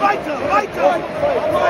Weiter, weiter!